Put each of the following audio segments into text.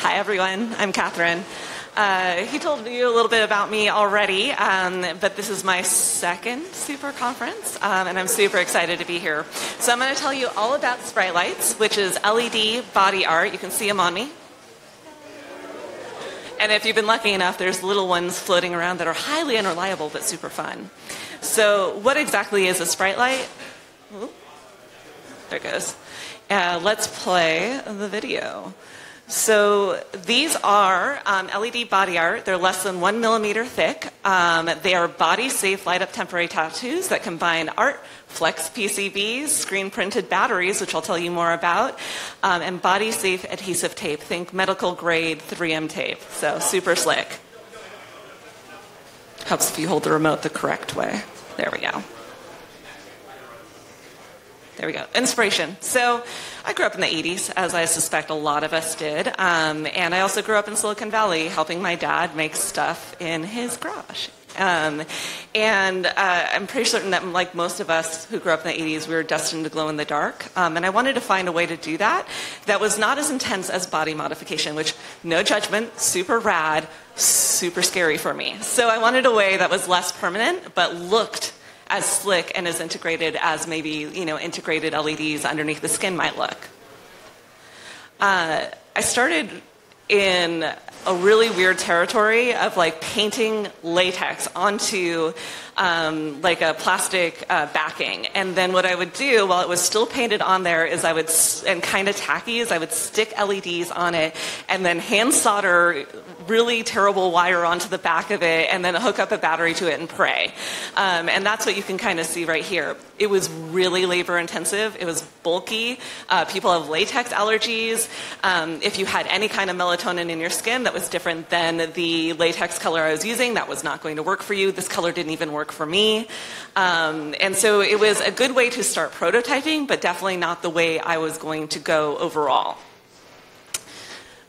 Hi, everyone. I'm Katherine. Uh, he told you a little bit about me already, um, but this is my second super conference, um, and I'm super excited to be here. So I'm going to tell you all about Sprite Lights, which is LED body art. You can see them on me. And if you've been lucky enough, there's little ones floating around that are highly unreliable but super fun. So, what exactly is a Sprite Light? Ooh, there it goes. Uh, let's play the video. So these are um, LED body art. They're less than one millimeter thick. Um, they are body safe light up temporary tattoos that combine art, flex PCBs, screen printed batteries, which I'll tell you more about, um, and body safe adhesive tape. Think medical grade 3M tape. So super slick. Helps if you hold the remote the correct way. There we go. There we go. Inspiration. So I grew up in the 80s, as I suspect a lot of us did. Um, and I also grew up in Silicon Valley, helping my dad make stuff in his garage. Um, and uh, I'm pretty certain that, like most of us who grew up in the 80s, we were destined to glow in the dark. Um, and I wanted to find a way to do that that was not as intense as body modification, which, no judgment, super rad, super scary for me. So I wanted a way that was less permanent, but looked as slick and as integrated as maybe you know integrated LEDs underneath the skin might look. Uh, I started in a really weird territory of like painting latex onto um, like a plastic uh, backing. And then what I would do while it was still painted on there is I would, and kind of tacky, is I would stick LEDs on it and then hand solder really terrible wire onto the back of it and then hook up a battery to it and pray. Um, and that's what you can kind of see right here. It was really labor intensive. It was bulky. Uh, people have latex allergies. Um, if you had any kind of melatonin in your skin that was different than the latex color I was using, that was not going to work for you. This color didn't even work for me. Um, and so it was a good way to start prototyping, but definitely not the way I was going to go overall.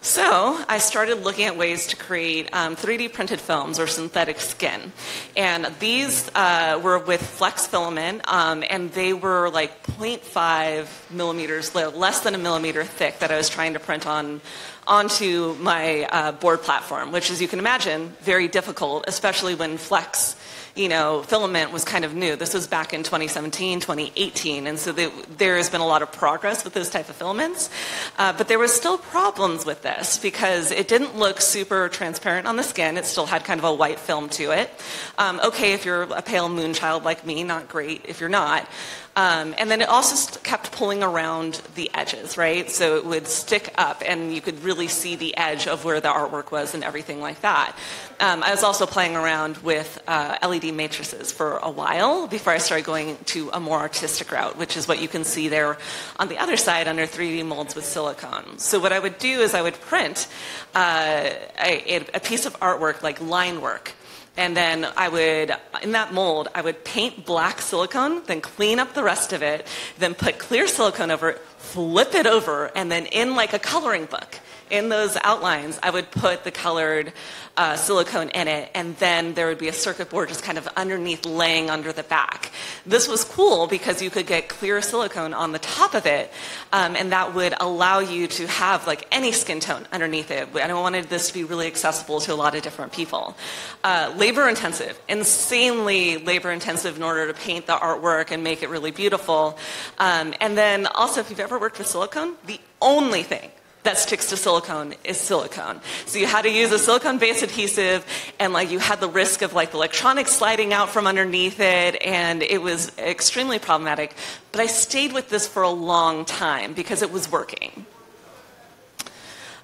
So I started looking at ways to create um, 3D printed films or synthetic skin. And these uh, were with flex filament, um, and they were like 0.5 millimeters, less than a millimeter thick that I was trying to print on onto my uh, board platform, which, as you can imagine, very difficult, especially when flex you know, filament was kind of new. This was back in 2017, 2018, and so the, there has been a lot of progress with those type of filaments. Uh, but there was still problems with this because it didn't look super transparent on the skin. It still had kind of a white film to it. Um, okay, if you're a pale moon child like me, not great if you're not. Um, and then it also kept pulling around the edges, right? So it would stick up, and you could really see the edge of where the artwork was and everything like that. Um, I was also playing around with uh, LED matrices for a while before I started going to a more artistic route, which is what you can see there on the other side under 3D molds with silicone. So what I would do is I would print uh, a, a piece of artwork like line work and then I would, in that mold, I would paint black silicone, then clean up the rest of it, then put clear silicone over it, flip it over, and then in like a coloring book, in those outlines, I would put the colored uh, silicone in it, and then there would be a circuit board just kind of underneath, laying under the back. This was cool because you could get clear silicone on the top of it, um, and that would allow you to have like any skin tone underneath it. And I wanted this to be really accessible to a lot of different people. Uh, labor intensive, insanely labor intensive in order to paint the artwork and make it really beautiful. Um, and then also, if you've ever worked with silicone, the only thing that sticks to silicone is silicone. So you had to use a silicone-based adhesive, and like you had the risk of like electronics sliding out from underneath it, and it was extremely problematic. But I stayed with this for a long time because it was working.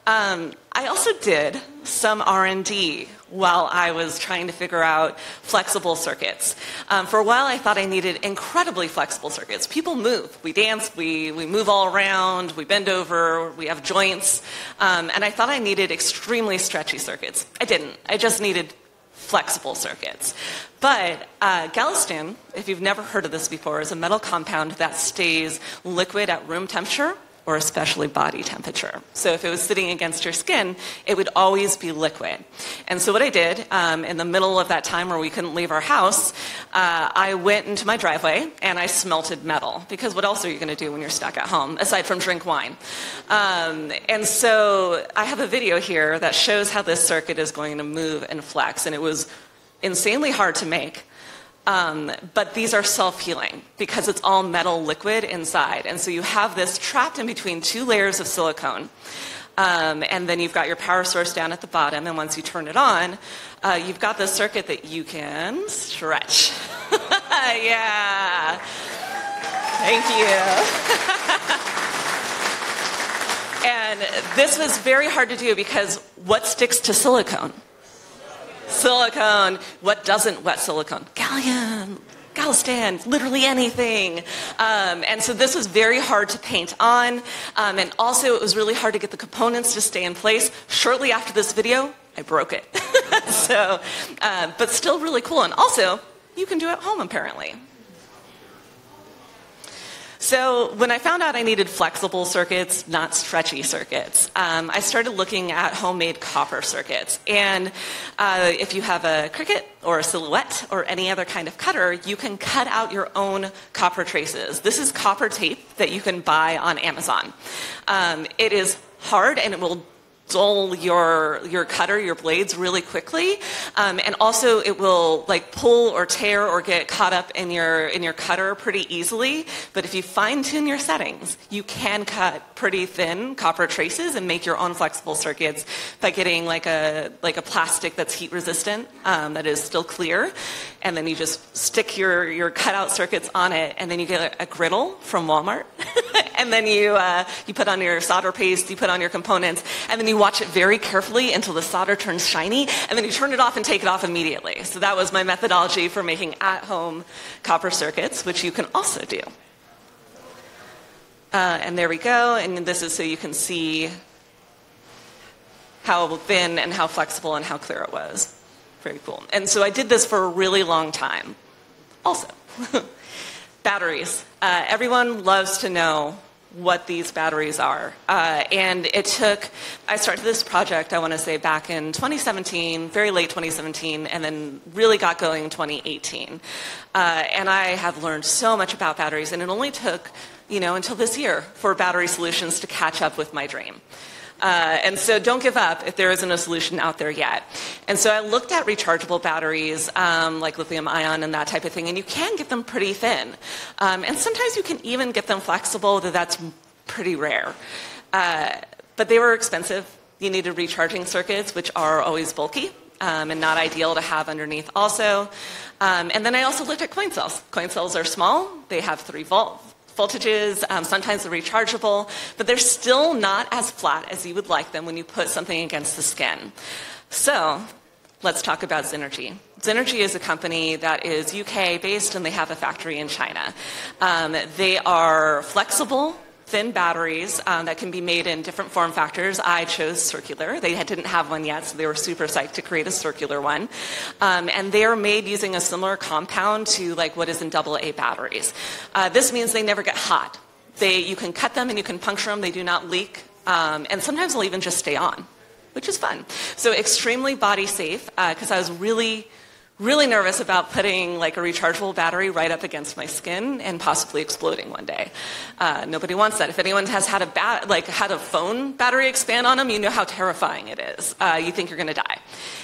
Um, I also did some R&D while I was trying to figure out flexible circuits. Um, for a while, I thought I needed incredibly flexible circuits. People move. We dance, we, we move all around, we bend over, we have joints. Um, and I thought I needed extremely stretchy circuits. I didn't. I just needed flexible circuits. But uh, Galinstan, if you've never heard of this before, is a metal compound that stays liquid at room temperature or especially body temperature. So if it was sitting against your skin, it would always be liquid. And so what I did um, in the middle of that time where we couldn't leave our house, uh, I went into my driveway and I smelted metal because what else are you going to do when you're stuck at home aside from drink wine? Um, and so I have a video here that shows how this circuit is going to move and flex, and it was insanely hard to make. Um, but these are self healing because it's all metal liquid inside. And so you have this trapped in between two layers of silicone. Um, and then you've got your power source down at the bottom. And once you turn it on, uh, you've got this circuit that you can stretch. yeah. Thank you. and this was very hard to do because what sticks to silicone? Silicone. What doesn't wet silicone? Gallium. Galinstan, literally anything. Um, and so this was very hard to paint on. Um, and also, it was really hard to get the components to stay in place. Shortly after this video, I broke it. so, uh, but still really cool. And also, you can do it at home, apparently. So when I found out I needed flexible circuits, not stretchy circuits, um, I started looking at homemade copper circuits. And uh, if you have a Cricut or a Silhouette or any other kind of cutter, you can cut out your own copper traces. This is copper tape that you can buy on Amazon. Um, it is hard and it will dull your your cutter, your blades really quickly, um, and also it will like pull or tear or get caught up in your in your cutter pretty easily. But if you fine tune your settings, you can cut pretty thin copper traces and make your own flexible circuits by getting like a like a plastic that's heat resistant um, that is still clear, and then you just stick your your cutout circuits on it, and then you get a, a griddle from Walmart, and then you uh, you put on your solder paste, you put on your components, and then you watch it very carefully until the solder turns shiny, and then you turn it off and take it off immediately. So that was my methodology for making at-home copper circuits, which you can also do. Uh, and there we go, and this is so you can see how thin and how flexible and how clear it was. Very cool. And so I did this for a really long time. Also, batteries. Uh, everyone loves to know what these batteries are. Uh, and it took, I started this project, I want to say, back in 2017, very late 2017, and then really got going in 2018. Uh, and I have learned so much about batteries, and it only took, you know, until this year for battery solutions to catch up with my dream. Uh, and so don't give up if there isn't a solution out there yet. And so I looked at rechargeable batteries um, like lithium ion and that type of thing, and you can get them pretty thin. Um, and sometimes you can even get them flexible, though that's pretty rare. Uh, but they were expensive. You needed recharging circuits, which are always bulky. Um, and not ideal to have underneath also. Um, and then I also looked at coin cells. Coin cells are small, they have three volt, voltages, um, sometimes they're rechargeable, but they're still not as flat as you would like them when you put something against the skin. So let's talk about Zinergy. Zinergy is a company that is UK based and they have a factory in China. Um, they are flexible thin batteries um, that can be made in different form factors. I chose circular. They didn't have one yet, so they were super psyched to create a circular one. Um, and they are made using a similar compound to like what is in AA batteries. Uh, this means they never get hot. They, you can cut them and you can puncture them. They do not leak. Um, and sometimes they'll even just stay on, which is fun. So extremely body safe because uh, I was really really nervous about putting like a rechargeable battery right up against my skin and possibly exploding one day. Uh, nobody wants that. If anyone has had a bat, like had a phone battery expand on them, you know how terrifying it is. Uh, you think you're going to die.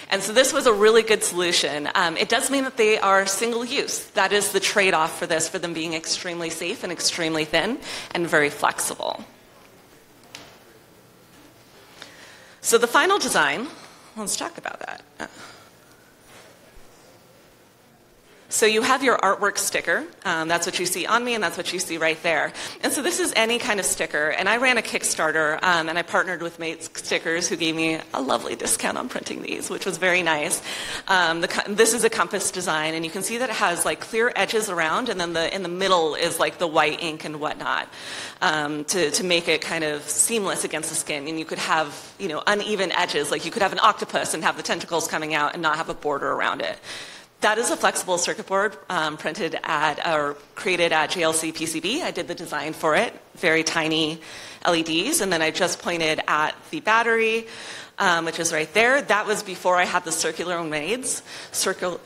And so this was a really good solution. Um, it does mean that they are single use. That is the trade-off for this, for them being extremely safe and extremely thin and very flexible. So the final design, let's talk about that. So you have your artwork sticker. Um, that's what you see on me, and that's what you see right there. And so this is any kind of sticker. And I ran a Kickstarter, um, and I partnered with Mates Stickers, who gave me a lovely discount on printing these, which was very nice. Um, the, this is a compass design, and you can see that it has like clear edges around, and then the in the middle is like the white ink and whatnot um, to to make it kind of seamless against the skin. And you could have you know uneven edges, like you could have an octopus and have the tentacles coming out and not have a border around it that is a flexible circuit board um, printed at or created at JLC PCB. I did the design for it, very tiny LEDs, and then I just pointed at the battery, um, which is right there. That was before I had the circular mains. Circle,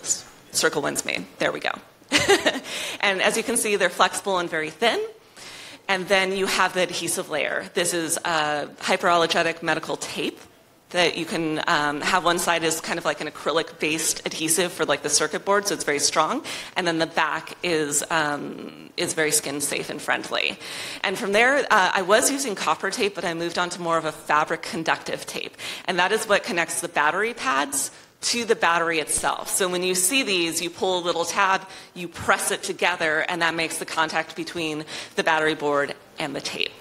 circle ones made. There we go. and as you can see, they're flexible and very thin. And then you have the adhesive layer. This is a hyperallergenic medical tape that you can um, have one side is kind of like an acrylic based adhesive for like the circuit board so it's very strong and then the back is um, is very skin safe and friendly and from there uh, i was using copper tape but i moved on to more of a fabric conductive tape and that is what connects the battery pads to the battery itself. So when you see these, you pull a little tab, you press it together, and that makes the contact between the battery board and the tape.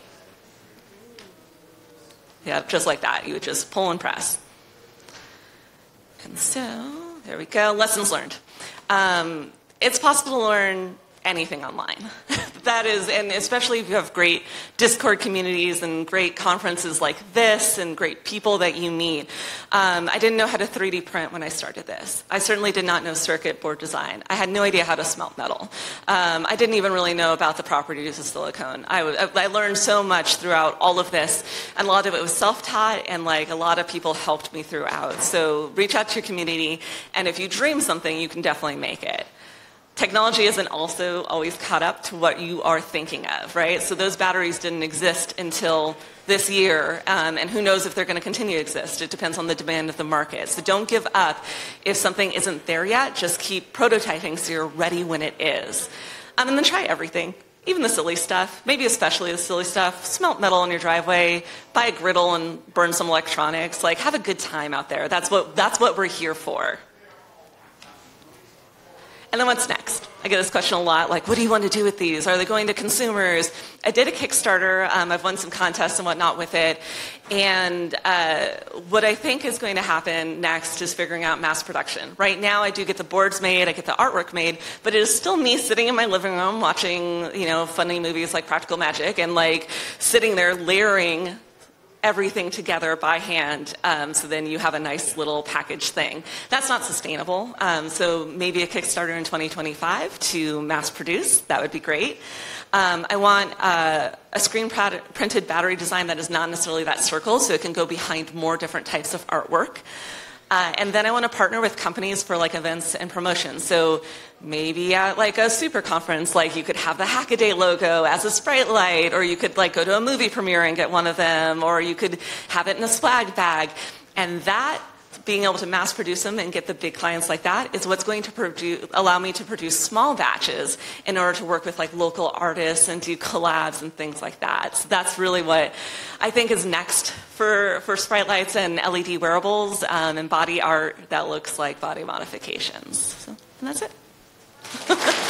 Yeah, just like that. You would just pull and press. And so, there we go. Lessons learned. Um, it's possible to learn anything online. that is, and especially if you have great Discord communities and great conferences like this and great people that you meet. Um, I didn't know how to 3D print when I started this. I certainly did not know circuit board design. I had no idea how to smelt metal. Um, I didn't even really know about the properties of silicone. I, I learned so much throughout all of this, and a lot of it was self-taught, and like a lot of people helped me throughout. So reach out to your community, and if you dream something, you can definitely make it technology isn't also always caught up to what you are thinking of, right? So those batteries didn't exist until this year, um, and who knows if they're going to continue to exist. It depends on the demand of the market. So don't give up if something isn't there yet. Just keep prototyping so you're ready when it is. Um, and then try everything. Even the silly stuff, maybe especially the silly stuff. Smelt metal in your driveway, buy a griddle and burn some electronics. Like, have a good time out there. That's what, that's what we're here for. And then what's next? I get this question a lot like, what do you want to do with these? Are they going to consumers? I did a Kickstarter. Um, I've won some contests and whatnot with it. And uh, what I think is going to happen next is figuring out mass production. Right now, I do get the boards made, I get the artwork made, but it is still me sitting in my living room watching, you know, funny movies like Practical Magic and like sitting there layering everything together by hand um, so then you have a nice little package thing. That's not sustainable. Um, so maybe a Kickstarter in 2025 to mass produce. That would be great. Um, I want uh, a screen printed battery design that is not necessarily that circle so it can go behind more different types of artwork. Uh, and then I want to partner with companies for like events and promotions. So maybe at like a super conference, like you could have the Hackaday logo as a sprite light, or you could like go to a movie premiere and get one of them, or you could have it in a swag bag. And that being able to mass produce them and get the big clients like that is what's going to produce, allow me to produce small batches in order to work with like local artists and do collabs and things like that. So that's really what I think is next for, for Sprite Lights and LED wearables um, and body art that looks like body modifications. So, and that's it.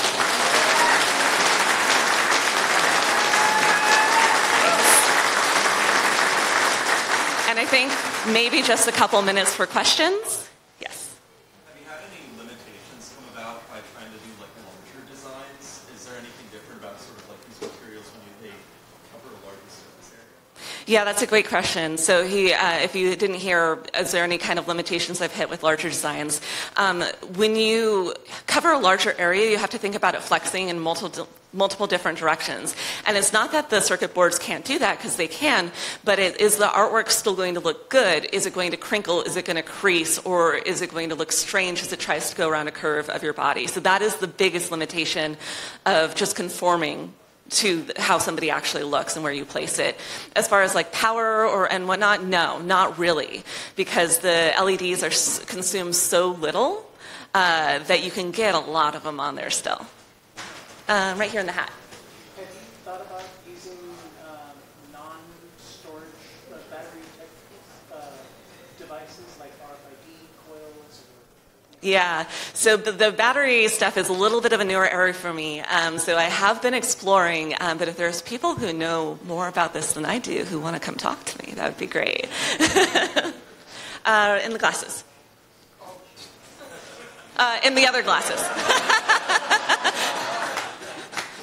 and I think maybe just a couple minutes for questions. Yes. Have you had any limitations come about by trying to do like larger designs? Is there anything different about sort of like these materials when you they cover a larger surface area? Yeah, that's a great question. So he, uh, if you didn't hear, is there any kind of limitations I've hit with larger designs? Um, when you cover a larger area, you have to think about it flexing in multiple multiple different directions. And it's not that the circuit boards can't do that because they can, but it, is the artwork still going to look good? Is it going to crinkle? Is it going to crease? Or is it going to look strange as it tries to go around a curve of your body? So that is the biggest limitation of just conforming to how somebody actually looks and where you place it. As far as like power or and whatnot, no, not really, because the LEDs are consume so little uh, that you can get a lot of them on there still. Um, right here in the hat. Have you thought about using um, non-storage uh, battery type uh, devices like RFID coils? Yeah, so the, the, battery stuff is a little bit of a newer area for me. Um, so I have been exploring, um, but if there's people who know more about this than I do who want to come talk to me, that would be great. uh, in the glasses. Uh, in the other glasses.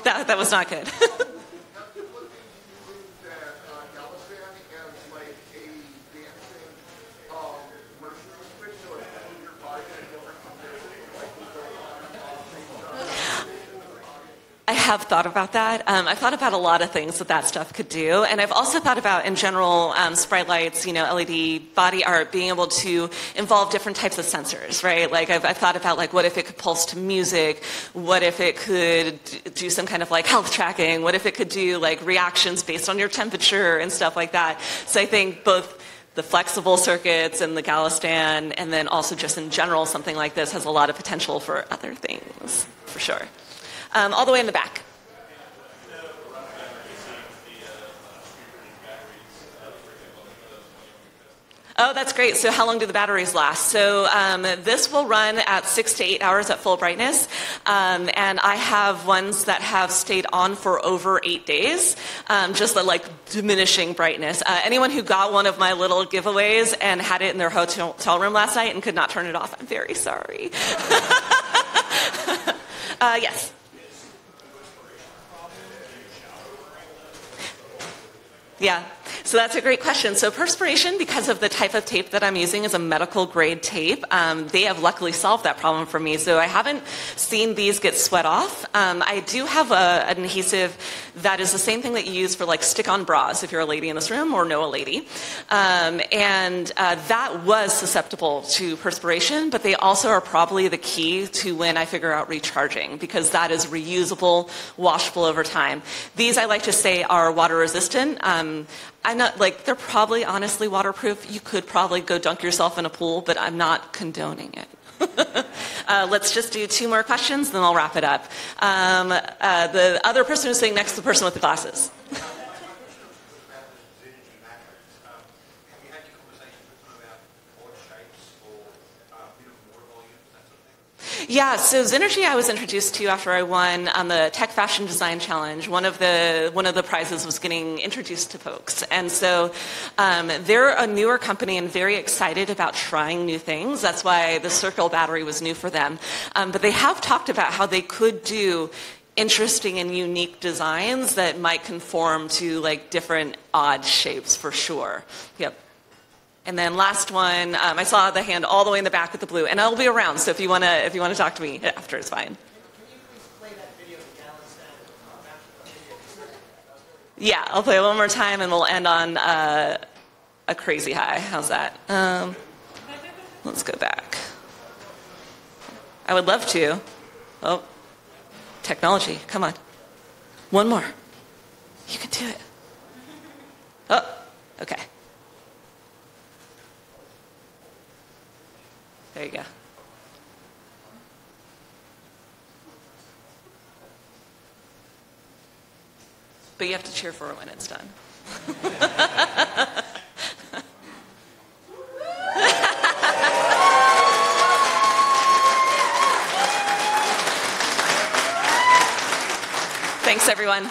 that, that was not good. have thought about that. Um, I've thought about a lot of things that that stuff could do, and I've also thought about, in general, um, sprite lights, you know, LED body art, being able to involve different types of sensors, right? Like I've, I've thought about, like, what if it could pulse to music? What if it could do some kind of like health tracking? What if it could do like reactions based on your temperature and stuff like that? So I think both the flexible circuits and the Galinstan, and then also just in general, something like this has a lot of potential for other things, for sure. Um, all the way in the back. Oh, that's great. So, how long do the batteries last? So, um, this will run at six to eight hours at full brightness. Um, and I have ones that have stayed on for over eight days, um, just like diminishing brightness. Uh, anyone who got one of my little giveaways and had it in their hotel room last night and could not turn it off, I'm very sorry. uh, yes. Yeah. So that's a great question. So perspiration, because of the type of tape that I'm using, is a medical grade tape. Um, they have luckily solved that problem for me. So I haven't seen these get sweat off. Um, I do have a, an adhesive that is the same thing that you use for like stick-on bras if you're a lady in this room or know a lady. Um, and uh, that was susceptible to perspiration, but they also are probably the key to when I figure out recharging because that is reusable, washable over time. These I like to say are water resistant. Um, I'm not like they're probably honestly waterproof. You could probably go dunk yourself in a pool, but I'm not condoning it. uh, let's just do two more questions, then I'll wrap it up. Um, uh, the other person who's sitting next to the person with the glasses. Yeah, so Zinergy I was introduced to after I won on the Tech Fashion Design Challenge. One of the one of the prizes was getting introduced to folks, and so um, they're a newer company and very excited about trying new things. That's why the Circle battery was new for them. Um, but they have talked about how they could do interesting and unique designs that might conform to like different odd shapes for sure. Yep. And then last one, um, I saw the hand all the way in the back with the blue, and I'll be around. So if you wanna, if you wanna talk to me after, it's fine. Yeah, I'll play it one more time, and we'll end on uh, a crazy high. How's that? Um, let's go back. I would love to. Oh, technology, come on. One more. You can do it. Oh, okay. There you go. But you have to cheer for it when it's done. Thanks, everyone.